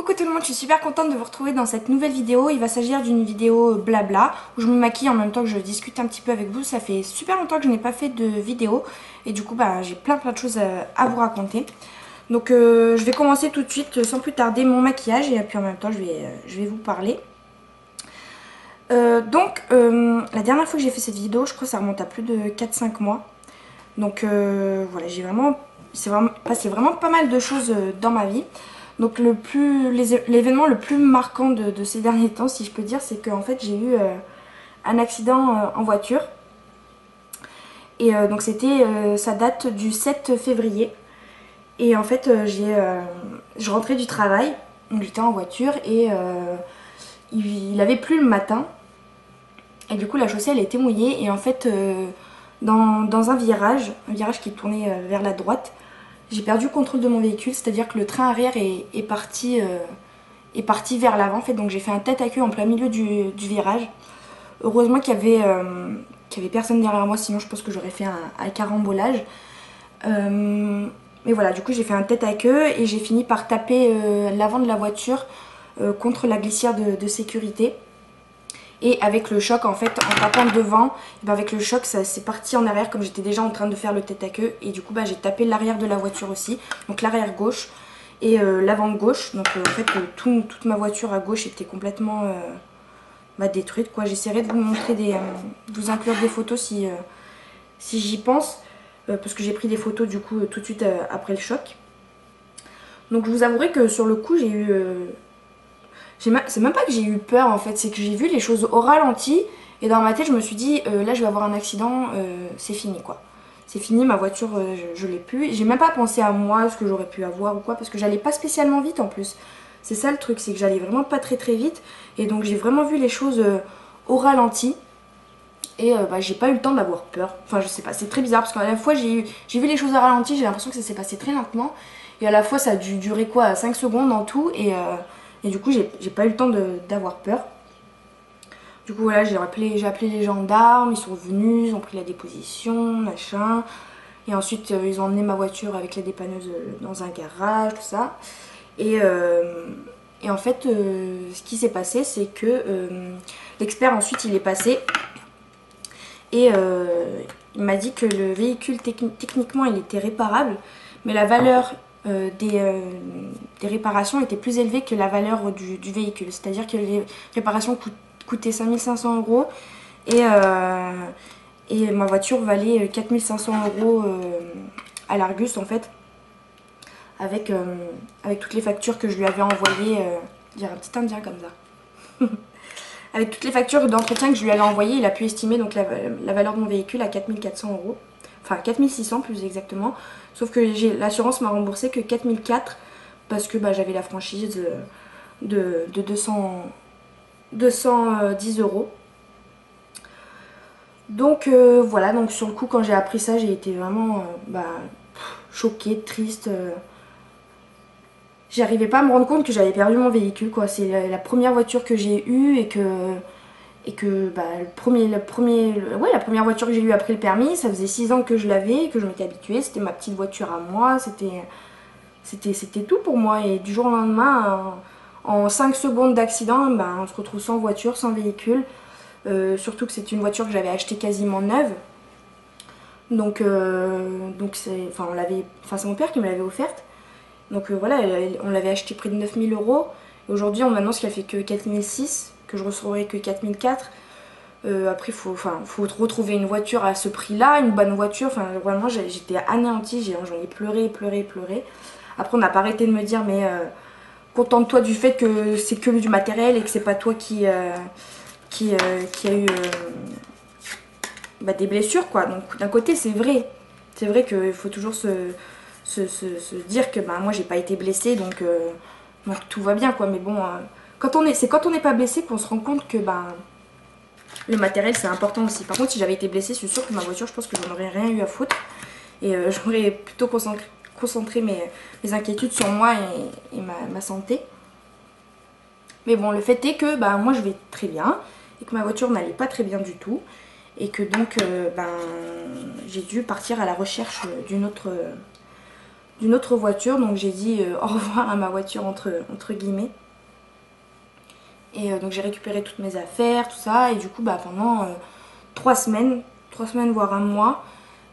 Coucou tout le monde, je suis super contente de vous retrouver dans cette nouvelle vidéo. Il va s'agir d'une vidéo blabla où je me maquille en même temps que je discute un petit peu avec vous. Ça fait super longtemps que je n'ai pas fait de vidéo et du coup bah, j'ai plein plein de choses à, vous raconter. Donc euh, je vais commencer tout de suite sans plus tarder mon maquillage et puis en même temps je vais, euh, je vais vous parler. Euh, donc la dernière fois que j'ai fait cette vidéo, je crois que ça remonte à plus de 4-5 mois. Donc voilà, j'ai vraiment, vraiment passé vraiment pas mal de choses dans ma vie. Donc l'événement le plus marquant de, ces derniers temps, si je peux dire, c'est qu'en fait j'ai eu euh, un accident euh, en voiture. Et euh, donc c'était, ça date du 7 février. Et en fait j'ai, je rentrais du travail, donc j'étais en voiture et il, avait plu le matin. Et du coup la chaussée elle était mouillée et en fait dans, un virage, un virage qui tournait vers la droite, j'ai perdu le contrôle de mon véhicule, c'est-à-dire que le train arrière est, parti, euh, est parti vers l'avant, en fait, donc j'ai fait un tête à queue en plein milieu du, virage. Heureusement qu'il y, avait, euh, avait personne derrière moi, sinon je pense que j'aurais fait un, carambolage. Euh, mais voilà, du coup j'ai fait un tête à queue et j'ai fini par taper l'avant de la voiture contre la glissière de sécurité. Et avec le choc, en fait, en tapant devant, ben avec le choc, ça s'est parti en arrière comme j'étais déjà en train de faire le tête à queue. Et du coup, bah, j'ai tapé l'arrière de la voiture aussi. Donc l'arrière gauche et euh, l'avant gauche. Donc euh, en fait, euh, toute ma voiture à gauche était complètement bah, détruite. quoi. J'essaierai de vous montrer des... vous inclure des photos si, si j'y pense. parce que j'ai pris des photos du coup tout de suite après le choc. Donc je vous avouerai que sur le coup, j'ai eu c'est même pas que j'ai eu peur en fait, c'est que j'ai vu les choses au ralenti et dans ma tête je me suis dit euh, là je vais avoir un accident, euh, c'est fini quoi. C'est fini, ma voiture euh, je, l'ai plus. J'ai même pas pensé à moi, ce que j'aurais pu avoir ou quoi, parce que j'allais pas spécialement vite en plus. C'est ça le truc, c'est que j'allais vraiment pas très très vite et donc j'ai vraiment vu les choses au ralenti. Et bah, j'ai pas eu le temps d'avoir peur. Enfin, je sais pas, c'est très bizarre parce qu'à la fois j'ai vu les choses au ralenti, j'ai l'impression que ça s'est passé très lentement. Et à la fois ça a dû durer quoi 5 secondes en tout. Et, et du coup, j'ai pas eu le temps d'avoir peur. Du coup, voilà, j'ai appelé, appelé les gendarmes, ils sont venus, ils ont pris la déposition, machin. Et ensuite, euh, ils ont emmené ma voiture avec la dépanneuse euh, dans un garage, tout ça. Et, euh, et en fait, ce qui s'est passé, c'est que l'expert, ensuite, il est passé. Et il m'a dit que le véhicule, techniquement, il était réparable. Mais la valeur euh, euh, des, réparations étaient plus élevées que la valeur du, véhicule. C'est-à-dire que les réparations coûtaient 5500 euros et, euh, et ma voiture valait 4500 euros à l'Argus en fait. Avec, avec toutes les factures que je lui avais envoyées, dire un petit indien comme ça. avec toutes les factures d'entretien que je lui avais envoyées, il a pu estimer donc la, la valeur de mon véhicule à 4400 euros enfin 4600 plus exactement. Sauf que l'assurance m'a remboursé que 4004 parce que bah, j'avais la franchise de, de 200, 210 euros. Donc euh, voilà, donc sur le coup quand j'ai appris ça j'ai été vraiment euh, bah, choquée, triste. Euh. J'arrivais pas à me rendre compte que j'avais perdu mon véhicule quoi. C'est la, première voiture que j'ai eue et que et que bah, le premier, ouais, la première voiture que j'ai eue après le permis, ça faisait 6 ans que je l'avais, que je m'étais habituée, c'était ma petite voiture à moi, c'était tout pour moi. Et du jour au lendemain, en, 5 secondes d'accident, bah, on se retrouve sans voiture, sans véhicule. Euh, surtout que c'est une voiture que j'avais achetée quasiment neuve. Donc, euh, donc c'est mon père qui me l'avait offerte. Donc euh, voilà, on l'avait acheté près de 9000 euros. Aujourd'hui, on m'annonce qu'elle fait que 4006 que je recevrai que 4004. Euh, après, il faut, retrouver une voiture à ce prix-là, une bonne voiture. Enfin, vraiment, j'étais anéantie, j'en ai pleuré, pleuré, pleuré. Après, on n'a pas arrêté de me dire, mais euh, contente-toi du fait que c'est que du matériel et que c'est pas toi qui, euh, qui, qui, a eu bah, des blessures, quoi. Donc, d'un côté, c'est vrai. C'est vrai qu'il faut toujours se, se, se, dire que bah, moi, j'ai pas été blessée, donc, donc tout va bien, quoi. Mais bon c'est quand on n'est pas blessé qu'on se rend compte que ben, le matériel c'est important aussi. Par contre si j'avais été blessée, je suis sûre que ma voiture, je pense que j'en aurais rien eu à foutre. Et euh, j'aurais plutôt concentré, mes, inquiétudes sur moi et, ma, santé. Mais bon, le fait est que ben, moi je vais très bien et que ma voiture n'allait pas très bien du tout. Et que donc euh, ben, j'ai dû partir à la recherche d'une autre, d'une autre voiture. Donc j'ai dit au revoir à ma voiture entre guillemets. Et donc j'ai récupéré toutes mes affaires, tout ça. Et du coup, bah, pendant trois semaines, trois semaines voire un mois,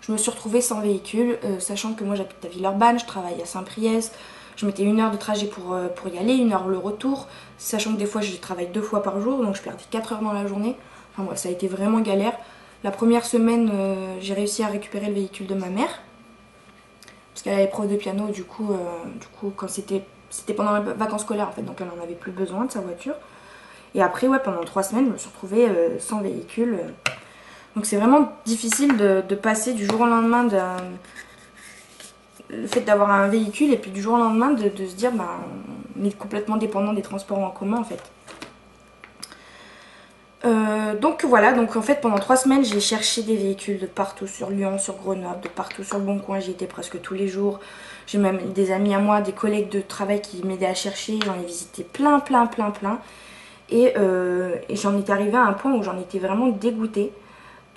je me suis retrouvée sans véhicule, sachant que moi j'habite à Villeurbanne, je travaille à Saint-Priest, je mettais une heure de trajet pour, euh, pour y aller, une heure le retour, sachant que des fois je travaille deux fois par jour, donc je perdais 4 heures dans la journée. Enfin bref, ça a été vraiment galère. La première semaine, euh, j'ai réussi à récupérer le véhicule de ma mère. Parce qu'elle avait prof de piano, du coup, euh, du coup quand c'était pendant les vacances scolaires en fait, donc elle n'en avait plus besoin de sa voiture. Et après, ouais, pendant trois semaines, je me suis retrouvée sans véhicule. Donc c'est vraiment difficile de, passer du jour au lendemain le fait d'avoir un véhicule et puis du jour au lendemain de, se dire bah, on est complètement dépendant des transports en commun en fait. Euh, donc voilà, donc en fait pendant trois semaines j'ai cherché des véhicules de partout sur Lyon, sur Grenoble, de partout sur le Bon Coin, j'y étais presque tous les jours. J'ai même des amis à moi, des collègues de travail qui m'aidaient à chercher, j'en ai visité plein plein plein plein. Et, euh, et j'en étais arrivée à un point où j'en étais vraiment dégoûtée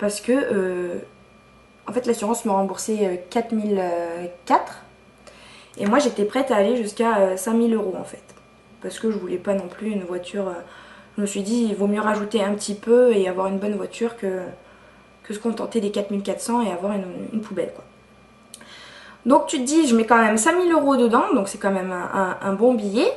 parce que euh, en fait, l'assurance me remboursait 4004 euh, et moi j'étais prête à aller jusqu'à 5000 euh, euros en fait. Parce que je voulais pas non plus une voiture. Je me suis dit, il vaut mieux rajouter un petit peu et avoir une bonne voiture que, que se contenter des 4400 et avoir une, poubelle quoi. Donc tu te dis, je mets quand même 5000 euros dedans, donc c'est quand même un, bon billet.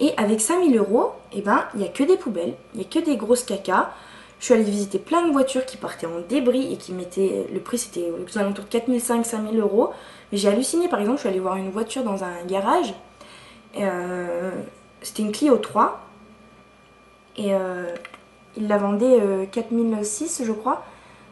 Et avec 5000 euros, eh ben, il n'y a que des poubelles, il n'y a que des grosses cacas. Je suis allée visiter plein de voitures qui partaient en débris et qui mettaient. Le prix c'était aux alentours de 4500-5000 euros. Mais j'ai halluciné, par exemple, je suis allée voir une voiture dans un garage. Euh, c'était une Clio 3. Et euh, il la vendait 4006, euh, je crois.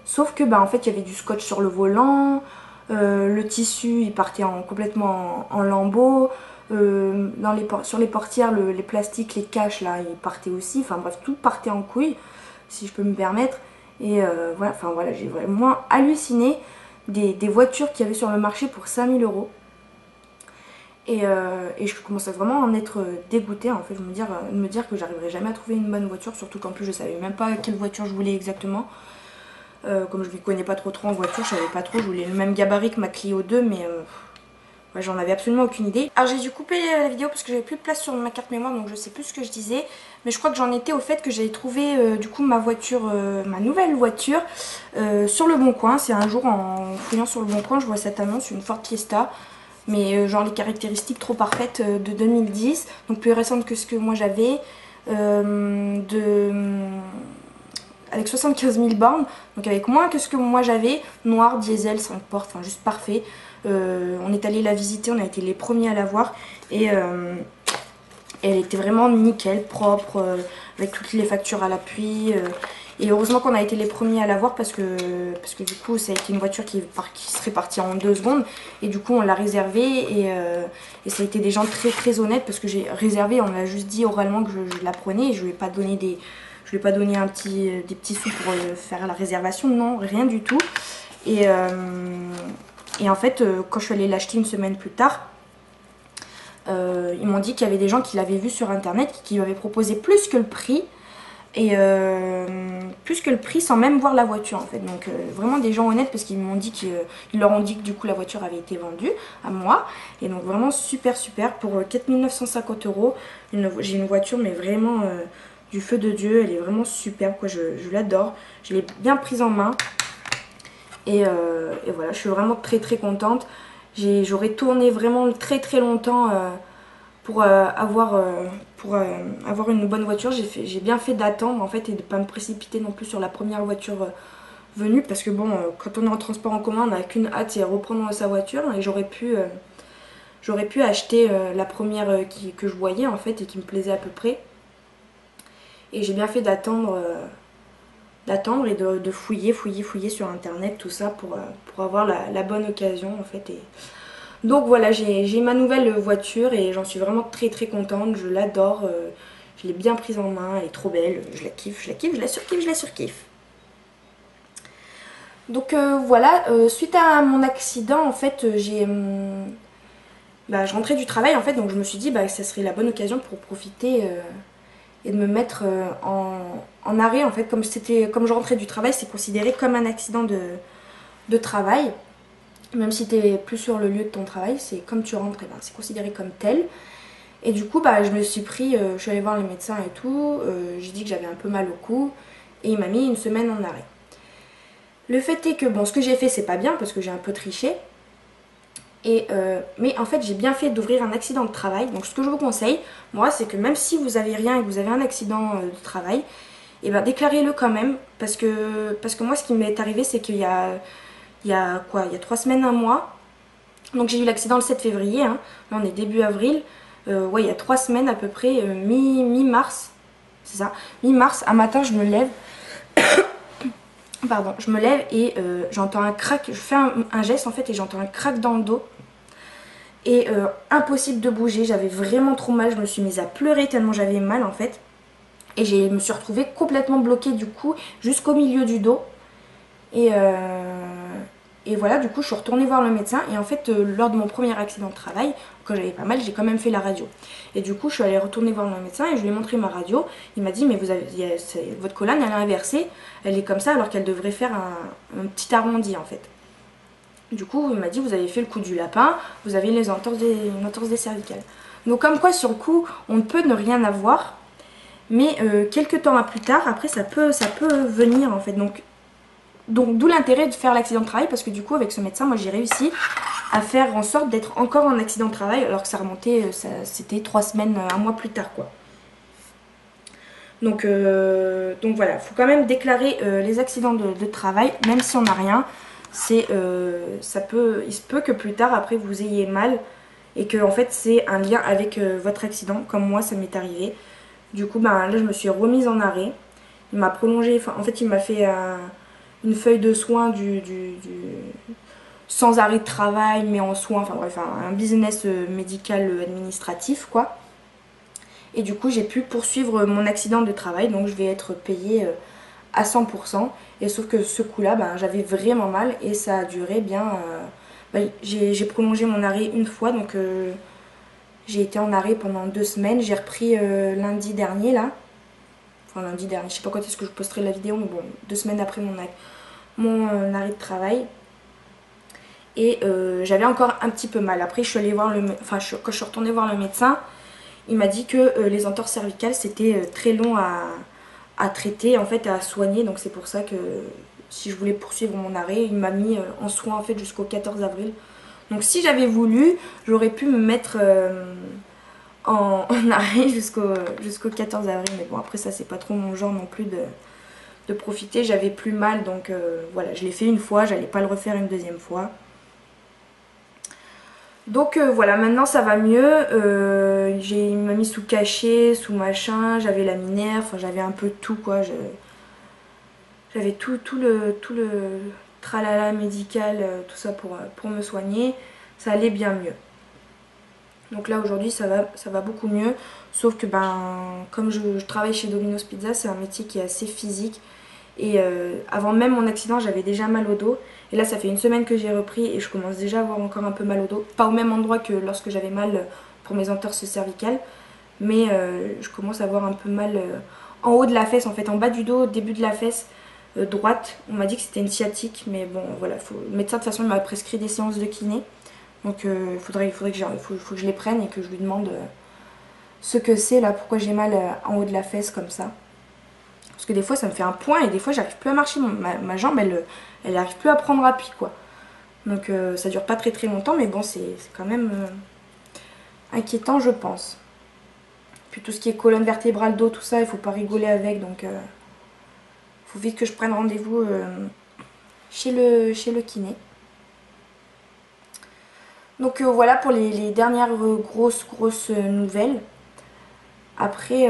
Sauf que, bah, en fait, il y avait du scotch sur le volant. le tissu, il partait en, complètement en, lambeaux. Dans les, sur les portières, les plastiques, les caches, là, ils partaient aussi. Enfin bref, tout partait en couille si je peux me permettre. Et euh, voilà, enfin voilà, j'ai vraiment halluciné des, voitures qu'il y avait sur le marché pour 5000 euros. Et, euh, je commençais vraiment à en être dégoûtée en fait, de me dire, que j'arriverais jamais à trouver une bonne voiture, surtout qu'en plus je savais même pas quelle voiture je voulais exactement. Euh, comme je ne connais pas trop trop en voiture, je savais pas trop, je voulais le même gabarit que ma Clio 2, mais J'en avais absolument aucune idée. Alors j'ai dû couper la vidéo parce que j'avais plus de place sur ma carte mémoire donc je sais plus ce que je disais. Mais je crois que j'en étais au fait que j'avais trouvé euh, du coup ma voiture, euh, ma nouvelle voiture euh, sur le bon coin. C'est un jour en fouillant sur le bon coin je vois cette annonce, une Ford Fiesta. Mais genre les caractéristiques trop parfaites de 2010. Donc plus récente que ce que moi j'avais. de avec 75 000 bornes, donc avec moins que ce que moi j'avais, noir, diesel, 5 portes, enfin juste parfait. Euh, on est allé la visiter, on a été les premiers à la voir et euh, elle était vraiment nickel, propre, euh, avec toutes les factures à l'appui. et heureusement qu'on a été les premiers à la voir parce que, parce que du coup ça a été une voiture qui, qui serait partie en deux secondes et du coup on l'a réservée et, ça a été des gens très très honnêtes parce que j'ai réservé, on m'a juste dit oralement que je, la prenais et je lui ai pas donné des... Je lui ai pas donné un petit, des petits sous pour faire la réservation, non, rien du tout. Et en fait, euh, quand je suis allée l'acheter une semaine plus tard, euh, ils m'ont dit qu'il y avait des gens qui l'avaient vu sur internet, qui lui avaient proposé plus que le prix. Et euh, plus que le prix sans même voir la voiture en fait. Donc vraiment des gens honnêtes parce qu'ils m'ont dit qu'ils leur ont dit que du coup la voiture avait été vendue à moi. Et donc vraiment super super pour 4950 euros. J'ai une voiture mais vraiment du feu de Dieu. Elle est vraiment superbe quoi. Je l'adore. Je l'ai bien prise en main. Euh, et, voilà, je suis vraiment très très contente. J'aurais tourné vraiment très très longtemps euh, pour, euh, avoir, pour avoir une bonne voiture. J'ai bien fait d'attendre en fait et de ne pas me précipiter non plus sur la première voiture venue. Parce que bon, quand on est en transport en commun, on n'a qu'une hâte, c'est reprendre sa voiture. Et j'aurais pu, j'aurais pu acheter la première que je voyais en fait et qui me plaisait à peu près. Et j'ai bien fait d'attendre d'attendre et de, fouiller, fouiller, fouiller sur internet, tout ça pour, euh, pour avoir la, bonne occasion en fait. Et... Donc voilà, j'ai ma nouvelle voiture et j'en suis vraiment très très contente, je l'adore, euh, je l'ai bien prise en main, elle est trop belle, je la kiffe, je la kiffe, je la surkiffe, je la surkiffe. Donc euh, voilà, suite à mon accident en fait j'ai... Hum, bah, je rentrais du travail en fait donc je me suis dit bah, ça serait la bonne occasion pour profiter et de me mettre euh, en, arrêt en fait comme c'était comme je rentrais du travail c'est considéré comme un accident de, travail Même si tu plus sur le lieu de ton travail, c'est comme tu rentres, ben, c'est considéré comme tel. Et du coup, bah, je me suis pris, euh, je suis allée voir le médecin et tout. Euh, j'ai dit que j'avais un peu mal au cou. Et il m'a mis une semaine en arrêt. Le fait est que, bon, ce que j'ai fait, c'est pas bien parce que j'ai un peu triché. Euh, mais en fait, j'ai bien fait d'ouvrir un accident de travail. Donc, ce que je vous conseille, moi, c'est que même si vous avez rien et que vous avez un accident de travail, eh ben, déclarez-le quand même. Parce que, parce que moi, ce qui m'est arrivé, c'est qu'il y a, il y a quoi Il y a trois semaines, un mois. Donc, j'ai eu l'accident le 7 février. Hein. Là, on est début avril. Euh, ouais, il y a trois semaines à peu près, euh, mi-mars, c'est ça, mi-mars, un matin je me lève, pardon, je me lève et euh, j'entends un crack, je fais un, geste en fait et j'entends un crack dans le dos. Et impossible de bouger, j'avais vraiment trop mal, je me suis mise à pleurer tellement j'avais mal en fait. Et je me suis retrouvée complètement bloquée du coup jusqu'au milieu du dos. Et, et voilà, du coup, je suis retournée voir le médecin. Et en fait, euh, lors de mon premier accident de travail, quand j'avais pas mal, j'ai quand même fait la radio. Et du coup, je suis allée retourner voir le médecin et je lui ai montré ma radio. Il m'a dit, mais vous avez, votre colonne, elle est inversée. Elle est comme ça alors qu'elle devrait faire un, petit arrondi en fait. Du coup, il m'a dit, vous avez fait le coup du lapin, vous avez une entorse des cervicales. Donc comme quoi, sur le coup, on ne peut ne rien avoir. Mais euh, quelques temps plus tard, après, ça peut, ça peut venir en fait. Donc donc d'où l'intérêt de faire l'accident de travail parce que du coup avec ce médecin moi j'ai réussi à faire en sorte d'être encore en accident de travail alors que ça remontait, euh, c'était trois semaines, euh, un mois plus tard quoi. Donc, euh, donc voilà, faut quand même déclarer les accidents de, travail, même si on n'a rien. C'est, ça peut, il se peut que plus tard après vous ayez mal et que en fait c'est un lien avec votre accident, comme moi ça m'est arrivé. Du coup ben, là je me suis remise en arrêt. Il m'a prolongé, en fait il m'a fait un une feuille de soins du, sans arrêt de travail, mais en soins, enfin bref, un, business euh, médical euh, administratif, quoi. Et du coup, j'ai pu poursuivre mon accident de travail, donc je vais être payée euh, à 100%. Et sauf que ce coup-là, ben, j'avais vraiment mal et ça a duré bien... Ben, j'ai prolongé mon arrêt une fois, donc j'ai été en arrêt pendant deux semaines. J'ai repris lundi dernier, là lundi dernier, je sais pas quand est-ce que je posterai la vidéo, mais bon, deux semaines après mon, mon euh, arrêt de travail. Et euh, j'avais encore un petit peu mal. Après, je suis allée voir le, enfin, quand je suis retournée voir le médecin, il m'a dit que euh, les entorses cervicales, c'était très long à, à, traiter, en fait, à soigner. Donc c'est pour ça que si je voulais poursuivre mon arrêt, il m'a mis en soins en fait jusqu'au 14 avril. Donc si j'avais voulu, j'aurais pu me mettre en, arrêt jusqu'au jusqu'au 14 avril. Mais bon, après ça, c'est pas trop mon genre non plus de, de profiter. J'avais plus mal, donc euh, voilà, je l'ai fait une fois, j'allais pas le refaire une deuxième fois. Donc euh, voilà, maintenant ça va mieux. Euh, j'ai m'a mis sous cachet, sous machin, j'avais la minerve, enfin j'avais un peu tout quoi. J'avais tout, tout, le, tout le tralala médical, tout ça pour, pour me soigner. Ça allait bien mieux. Donc là aujourd'hui ça va, beaucoup mieux. Sauf que ben comme je, travaille chez Domino's Pizza, c'est un métier qui est assez physique. Et euh, avant même mon accident, j'avais déjà mal au dos. Et là, ça fait une semaine que j'ai repris et je commence déjà à avoir encore un peu mal au dos. Pas au même endroit que lorsque j'avais mal pour mes entorses cervicales. Mais euh, je commence à avoir un peu mal euh, en haut de la fesse, en fait, en bas du dos, début de la fesse droite. On m'a dit que c'était une sciatique, mais bon, voilà. Le médecin, de toute façon, m'a prescrit des séances de kiné. Donc euh, il, faudrait, il que, faut, faut que je les prenne et que je lui demande euh, ce que c'est là, pourquoi j'ai mal euh, en haut de la fesse comme ça. Parce que des fois ça me fait un point et des fois j'arrive plus à marcher, ma, jambe elle, elle arrive plus à prendre appui quoi. Donc ça dure pas très très longtemps mais bon c'est quand même inquiétant je pense. Puis tout ce qui est colonne vertébrale, dos, tout ça, il faut pas rigoler avec donc faut vite que je prenne rendez-vous chez, le, chez le kiné. Donc euh, voilà pour les, dernières euh, grosses grosses euh, nouvelles. Après,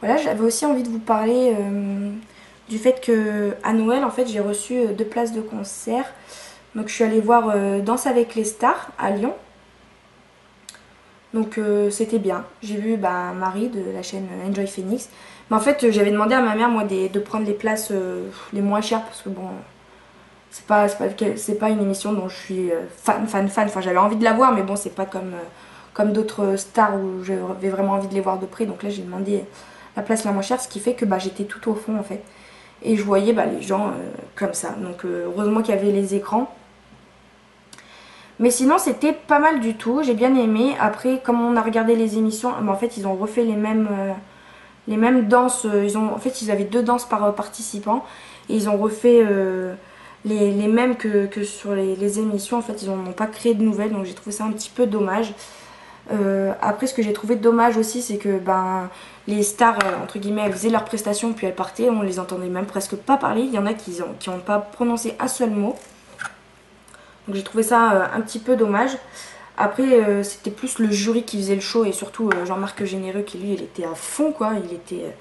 voilà, j'avais aussi envie de vous parler du fait que à Noël, en fait, j'ai reçu deux places de concert. Donc je suis allée voir Danse avec les stars à Lyon. Donc c'était bien. J'ai vu bah, Marie de la chaîne Enjoy Phoenix. Mais en fait, j'avais demandé à ma mère, moi, de prendre les places les moins chères parce que bon c'est pas, pas, pas une émission dont je suis euh, fan, fan, fan. Enfin, j'avais envie de la voir, mais bon, c'est pas comme, euh, comme d'autres stars où j'avais vraiment envie de les voir de près. Donc là, j'ai demandé la place la moins chère, ce qui fait que bah, j'étais tout au fond en fait. Et je voyais bah, les gens comme ça. Donc heureusement qu'il y avait les écrans. Mais sinon c'était pas mal du tout, j'ai bien aimé. Après comme on a regardé les émissions, bah, en fait ils ont refait les mêmes, les mêmes danses. Ils ont, en fait ils avaient deux danses par participant. Et ils ont refait les, mêmes que, sur les, émissions. En fait, ils n'ont pas créé de nouvelles, donc j'ai trouvé ça un petit peu dommage. Euh, après, ce que j'ai trouvé dommage aussi, c'est que ben, les stars, euh, entre guillemets, elles faisaient leurs prestations, puis elles partaient. On les entendait même presque pas parler. Il y en a qui n'ont ont pas prononcé un seul mot. Donc j'ai trouvé ça euh, un petit peu dommage. Après, c'était plus le jury qui faisait le show et surtout Jean-Marc Généreux qui lui, il était à fond quoi. Il était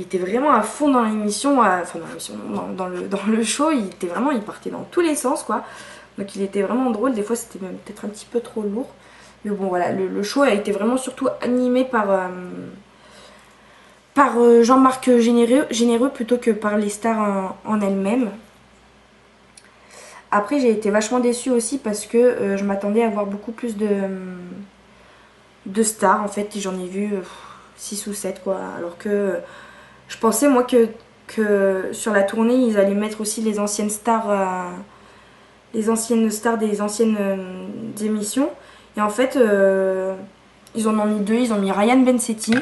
il était vraiment à fond dans l'émission, enfin dans l'émission, dans, le, dans le show, il était vraiment, il partait dans tous les sens quoi. Donc il était vraiment drôle, des fois c'était même peut-être un petit peu trop lourd. Mais bon voilà, le, show a été vraiment surtout animé par, euh, par euh, Jean-Marc Généreux, plutôt que par les stars en, elles-mêmes. Après j'ai été vachement déçue aussi parce que euh, je m'attendais à voir beaucoup plus de, de stars en fait. J'en ai vu 6 ou 7 quoi. Alors que je pensais moi que, que sur la tournée ils allaient mettre aussi les anciennes stars, euh, les anciennes stars des anciennes euh, émissions. Et en fait euh, ils en ont mis deux, ils ont mis Ryan Bensetti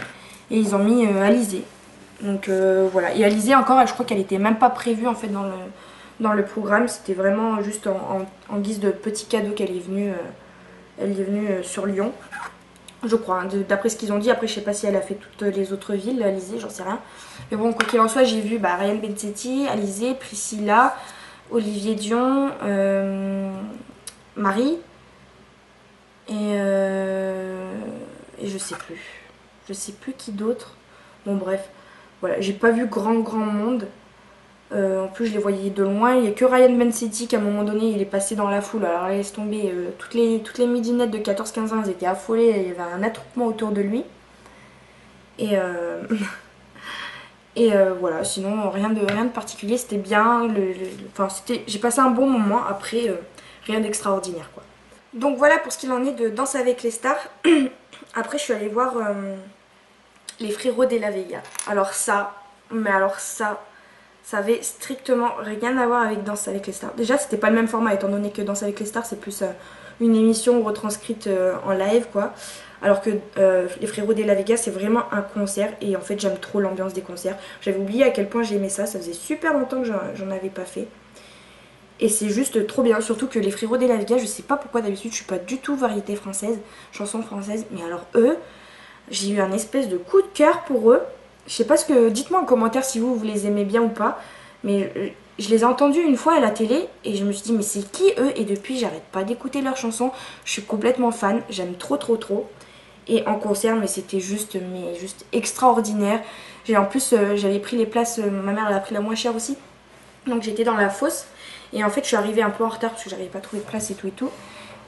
et ils ont mis Alizé. Donc voilà, et Alizé encore, je crois qu'elle était même pas prévue en fait dans le, dans le programme, c'était vraiment juste en, guise de petit cadeau qu'elle est venue, elle est venue sur Lyon. Je crois, hein, d'après ce qu'ils ont dit. Après, je sais pas si elle a fait toutes les autres villes, Alizé, j'en sais rien. Mais bon, quoi qu'il en soit, j'ai vu bah, Ryan Benzetti, Alizé, Priscilla, Olivier Dion, euh, Marie. Et, euh, et je sais plus. Je sais plus qui d'autre. Bon, bref. Voilà, j'ai pas vu grand, grand monde. Euh, en plus, je les voyais de loin. Il n'y a que Ryan Bensetti qui, à un moment donné, il est passé dans la foule. Alors, laisse tomber. Euh, toutes, les, toutes les midinettes de 14-15 ans, elles étaient affolées. Il y avait un attroupement autour de lui. Et, euh, voilà, sinon, rien de, rien de particulier. C'était bien. J'ai passé un bon moment. Après, rien d'extraordinaire, quoi. Donc, voilà pour ce qu'il en est de Danse avec les stars. Après, je suis allée voir les frérots de la Vega. Alors, ça, mais alors ça ça avait strictement rien à voir avec Danse avec les stars. Déjà, c'était pas le même format, étant donné que Danse avec les stars, c'est plus euh, une émission retranscrite euh, en live, quoi. Alors que euh, les frérots de la Vega, c'est vraiment un concert. Et en fait, j'aime trop l'ambiance des concerts. J'avais oublié à quel point j'aimais ça. Ça faisait super longtemps que j'en avais pas fait. Et c'est juste trop bien. Surtout que les frérots de la Vega, je sais pas pourquoi d'habitude, je suis pas du tout variété française, chanson française. Mais alors, eux, j'ai eu un espèce de coup de cœur pour eux. Je sais pas ce que. Dites-moi en commentaire si vous, vous les aimez bien ou pas. Mais euh, je les ai entendus une fois à la télé et je me suis dit mais c'est qui eux? Et depuis j'arrête pas d'écouter leurs chansons. Je suis complètement fan. J'aime trop trop trop. Et en concert mais c'était juste mais juste extraordinaire. J'ai en plus euh, j'avais pris les places. Euh, ma mère elle a pris la moins chère aussi. Donc j'étais dans la fosse. Et en fait je suis arrivée un peu en retard parce que j'avais pas trouvé de place et tout et tout.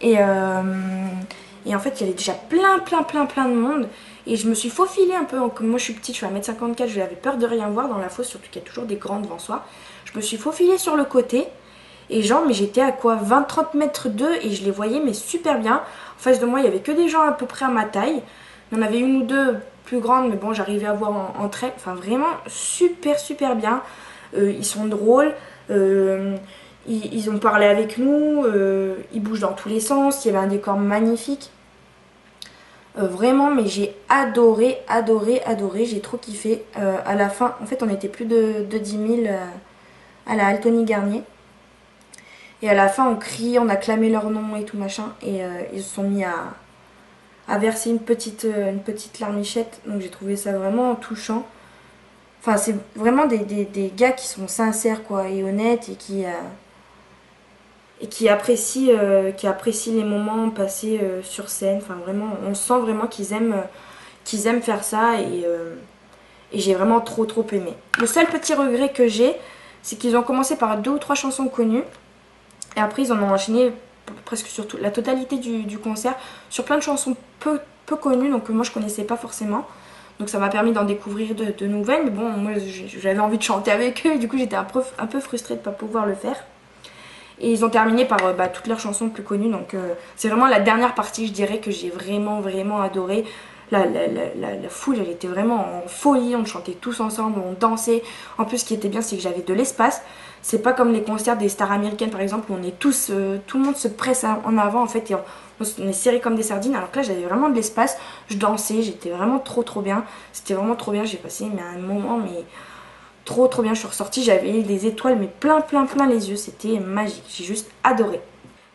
Et, et en fait il y avait déjà plein plein plein plein de monde. Et je me suis faufilée un peu, comme moi je suis petite, je suis à 1m54, j'avais peur de rien voir dans la fosse, surtout qu'il y a toujours des grands devant soi. Je me suis faufilée sur le côté, et genre, mais j'étais à quoi 20-30 mètres d'eux, et je les voyais, mais super bien. En face de moi, il y avait que des gens à peu près à ma taille. Il y en avait une ou deux plus grandes, mais bon, j'arrivais à voir en, trait. Enfin, vraiment super, super bien. Euh, ils sont drôles. Euh, ils, ont parlé avec nous. Euh, ils bougent dans tous les sens. Il y avait un décor magnifique. Euh, vraiment, mais j'ai adoré, adoré, adoré. J'ai trop kiffé. Euh, à la fin, en fait, on était plus de, 10 000 euh, à la Altony Garnier. Et à la fin, on crie, on a clamé leur nom et tout machin. Et ils se sont mis à, à verser une petite, une petite larmichette. Donc j'ai trouvé ça vraiment touchant. Enfin, c'est vraiment des, des, gars qui sont sincères, quoi, et honnêtes et qui et qui apprécient, euh, qui apprécient les moments passés euh, sur scène. Enfin, vraiment, on sent vraiment qu'ils aiment, euh, qu'ils aiment faire ça et, et j'ai vraiment trop trop aimé. Le seul petit regret que j'ai, c'est qu'ils ont commencé par deux ou trois chansons connues et après ils en ont enchaîné presque sur la totalité du, concert sur plein de chansons peu, connues, donc moi je connaissais pas forcément. Donc ça m'a permis d'en découvrir de, nouvelles, mais bon, moi j'avais envie de chanter avec eux, du coup j'étais un un peu frustrée de ne pas pouvoir le faire. Et ils ont terminé par euh, bah, toutes leurs chansons plus connues. Donc euh, c'est vraiment la dernière partie, je dirais, que j'ai vraiment, vraiment adoré. la, foule elle était vraiment en folie, on chantait tous ensemble, on dansait. En plus ce qui était bien c'est que j'avais de l'espace. C'est pas comme les concerts des stars américaines par exemple où on est tous, euh, tout le monde se presse en avant en fait et on, est serré comme des sardines. Alors que là j'avais vraiment de l'espace, je dansais, j'étais vraiment trop trop bien. C'était vraiment trop bien, j'ai passé un moment mais trop trop bien. Je suis ressortie, j'avais des étoiles mais plein plein plein les yeux, c'était magique, j'ai juste adoré.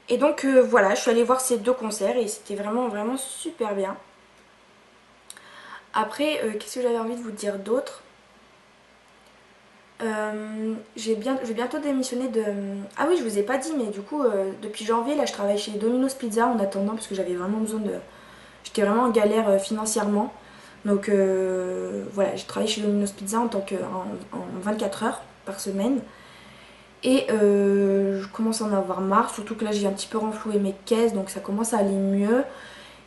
Et donc euh, voilà, je suis allée voir ces deux concerts et c'était vraiment vraiment super bien. Après, euh, qu'est-ce que j'avais envie de vous dire d'autre? Euh, vais bientôt démissionner de... Ah oui, je vous ai pas dit, mais du coup, depuis janvier, là, je travaille chez Domino's Pizza en attendant, parce que j'avais vraiment besoin de... J'étais vraiment en galère financièrement. Donc voilà, j'ai travaillé chez Domino's Pizza en tant que en, 24 heures par semaine. Et je commence à en avoir marre, surtout que là j'ai un petit peu renfloué mes caisses, donc ça commence à aller mieux.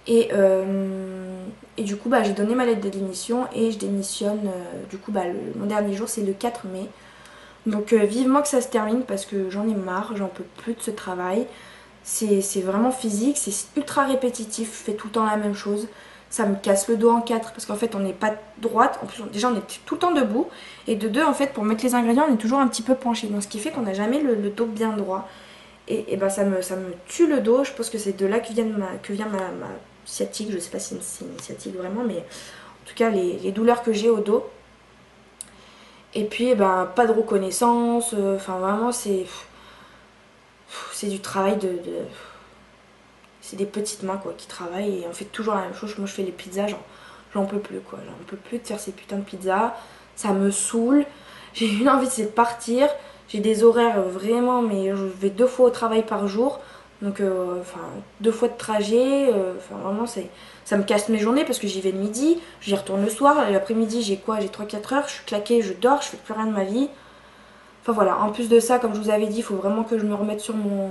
Et, euh, du coup, bah, j'ai donné ma lettre de démission et je démissionne. Euh, du coup, bah, mon dernier jour, c'est le 4 mai. Donc, euh, vivement que ça se termine parce que j'en ai marre, j'en peux plus de ce travail. C'est vraiment physique, c'est ultra répétitif, je fais tout le temps la même chose. Ça me casse le dos en quatre parce qu'en fait, on n'est pas droite. En plus, déjà, on est tout le temps debout. Et de deux, en fait, pour mettre les ingrédients, on est toujours un petit peu penché. Donc, ce qui fait qu'on n'a jamais le, dos bien droit. Et, et bah, ça, me, ça me tue le dos. Je pense que c'est de là que vient ma, que vient ma sciatique, je sais pas si c'est une sciatique vraiment, mais en tout cas les, douleurs que j'ai au dos. Et puis, eh ben, pas de reconnaissance, euh, enfin vraiment c'est c'est du travail de, c'est des petites mains quoi qui travaillent et on fait toujours la même chose. Moi je fais les pizzas, j'en peux plus quoi, j'en peux plus de faire ces putains de pizzas, ça me saoule, j'ai une envie de partir, j'ai des horaires vraiment mais je vais deux fois au travail par jour. Donc, euh, enfin, deux fois de trajet, euh, enfin, vraiment, ça me casse mes journées parce que j'y vais le midi, j'y retourne le soir, l'après-midi, j'ai quoi? J'ai 3-4 heures, je suis claquée, je dors, je fais plus rien de ma vie. Enfin voilà, en plus de ça, comme je vous avais dit, il faut vraiment que je me remette sur mon,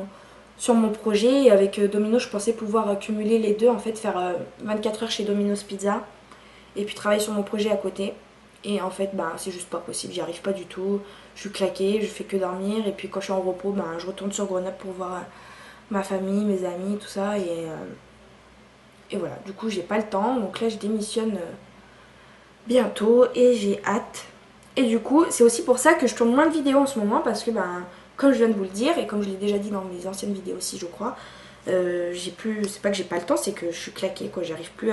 sur mon projet. Et avec euh, Domino, je pensais pouvoir cumuler les deux, en fait, faire 24 heures chez Domino's Pizza et puis travailler sur mon projet à côté. Et en fait, bah, c'est juste pas possible, j'y arrive pas du tout. Je suis claquée, je fais que dormir, et puis quand je suis en repos, bah, je retourne sur Grenoble pour voir ma famille, mes amis, tout ça. Et, euh, voilà, du coup j'ai pas le temps. Donc là je démissionne euh, bientôt et j'ai hâte. Et du coup c'est aussi pour ça que je tourne moins de vidéos en ce moment parce que ben comme je viens de vous le dire et comme je l'ai déjà dit dans mes anciennes vidéos aussi je crois, euh, j'ai plus, c'est pas que j'ai pas le temps, c'est que je suis claquée quoi, j'arrive plus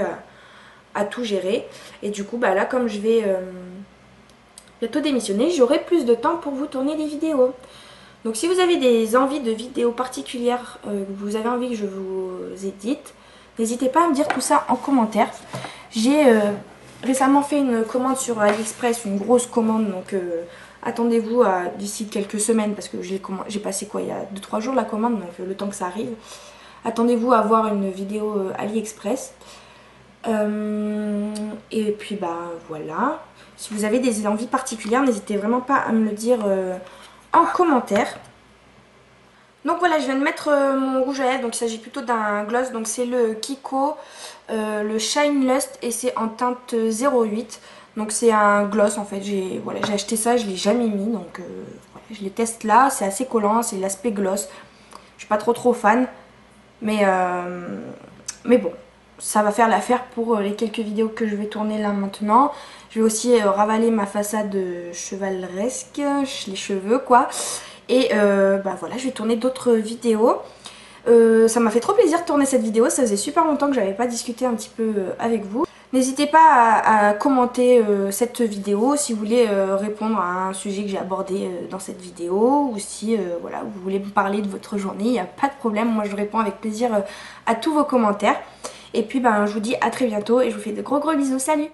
à, tout gérer. Et du coup bah là comme je vais bientôt démissionner, j'aurai plus de temps pour vous tourner des vidéos. Donc si vous avez des envies de vidéos particulières, euh, vous avez envie que je vous édite, n'hésitez pas à me dire tout ça en commentaire. J'ai euh, récemment fait une commande sur AliExpress, une grosse commande, donc euh, attendez-vous d'ici quelques semaines, parce que j'ai passé quoi, il y a 2-3 jours la commande, donc le temps que ça arrive. Attendez-vous à voir une vidéo AliExpress. et puis bah voilà. Si vous avez des envies particulières, n'hésitez vraiment pas à me le dire en commentaire. Donc voilà, je viens de mettre euh, mon rouge à lèvres, donc il s'agit plutôt d'un gloss, donc c'est le Kiko, euh, le Shine Lust et c'est en teinte 08. Donc c'est un gloss en fait, j'ai acheté ça, je l'ai jamais mis, donc euh, je les teste là, c'est assez collant, c'est l'aspect gloss. Je suis pas trop trop fan, mais, mais bon, ça va faire l'affaire pour les quelques vidéos que je vais tourner là maintenant. Je vais aussi euh, ravaler ma façade chevaleresque, les cheveux quoi. Et euh, bah voilà, je vais tourner d'autres vidéos. Euh, ça m'a fait trop plaisir de tourner cette vidéo, ça faisait super longtemps que j'avais pas discuté un petit peu avec vous. N'hésitez pas à, commenter cette vidéo si vous voulez répondre à un sujet que j'ai abordé dans cette vidéo ou si voilà, vous voulez me parler de votre journée, il n'y a pas de problème, moi je réponds avec plaisir à tous vos commentaires. Et puis ben, je vous dis à très bientôt et je vous fais de gros gros bisous, salut